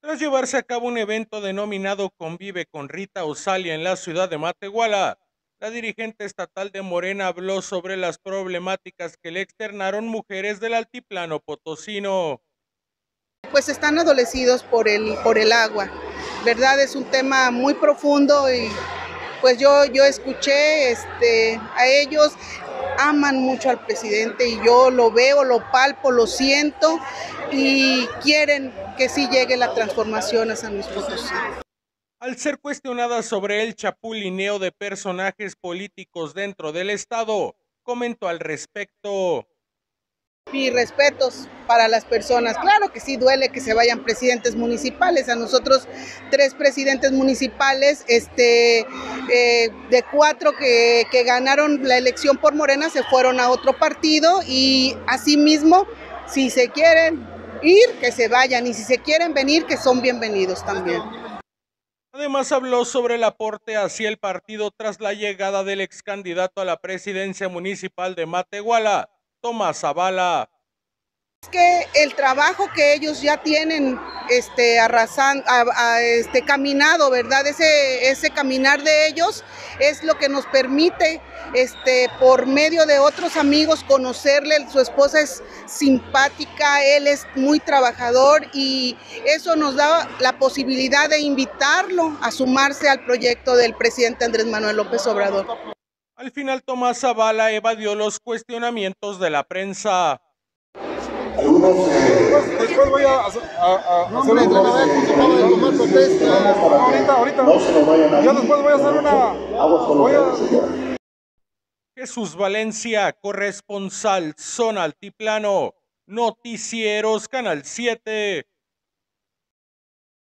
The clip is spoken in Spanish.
Tras llevarse a cabo un evento denominado Convive con Rita Osalia en la ciudad de Matehuala, la dirigente estatal de Morena habló sobre las problemáticas que le externaron mujeres del altiplano potosino. Pues están adolecidos por el, por el agua, ¿verdad? Es un tema muy profundo y pues yo, yo escuché este, a ellos, aman mucho al presidente y yo lo veo, lo palpo, lo siento y quieren que sí llegue la transformación a San Luis. Al ser cuestionada sobre el chapulineo de personajes políticos dentro del Estado, comentó al respecto. Y respetos para las personas. Claro que sí duele que se vayan presidentes municipales. A nosotros tres presidentes municipales, este, eh, de cuatro que, que ganaron la elección por Morena, se fueron a otro partido y asimismo, si se quieren ir, que se vayan y si se quieren venir, que son bienvenidos también. Además habló sobre el aporte hacia el partido tras la llegada del ex candidato a la presidencia municipal de Matehuala, Tomás Zavala. Es que el trabajo que ellos ya tienen este, este, caminado, ¿verdad? Ese, ese caminar de ellos es lo que nos permite, este, por medio de otros amigos, conocerle. Su esposa es simpática, él es muy trabajador y eso nos da la posibilidad de invitarlo a sumarse al proyecto del presidente Andrés Manuel López Obrador. Al final, Tomás Zavala evadió los cuestionamientos de la prensa. Después voy a, a, a no, hacer un de tomar protesta. Ahorita, ahorita. Yo después voy a hacer una. Voy a... Jesús Valencia, corresponsal Zona Altiplano, Noticieros Canal 7.